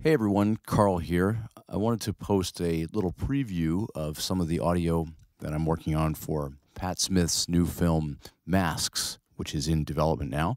Hey everyone, Karl here. I wanted to post a little preview of some of the audio that I'm working on for Pat Smith's new film Masks, which is in development now.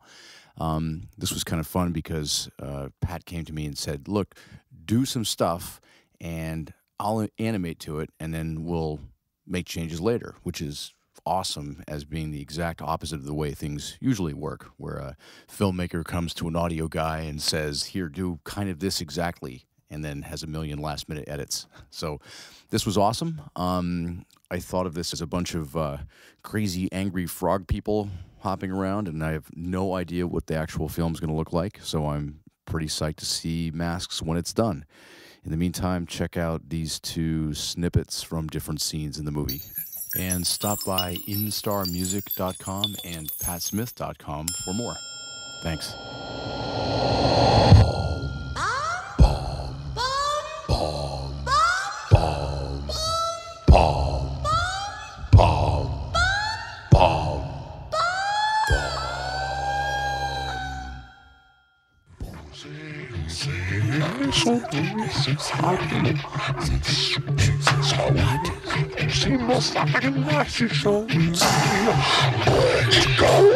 Um, this was kind of fun because uh, Pat came to me and said, Look, do some stuff and I'll animate to it and then we'll make changes later, which is awesome as being the exact opposite of the way things usually work, where a filmmaker comes to an audio guy and says, Here, do kind of this exactly, and then has a million last minute edits. So this was awesome. Um, I thought of this as a bunch of uh, crazy, angry frog people hopping around, and I have no idea what the actual film's going to look like. So I'm pretty psyched to see masks when it's done. In the meantime, check out these two snippets from different scenes in the movie and stop by instarmusic.com and patsmith.com for more. Thanks. Go,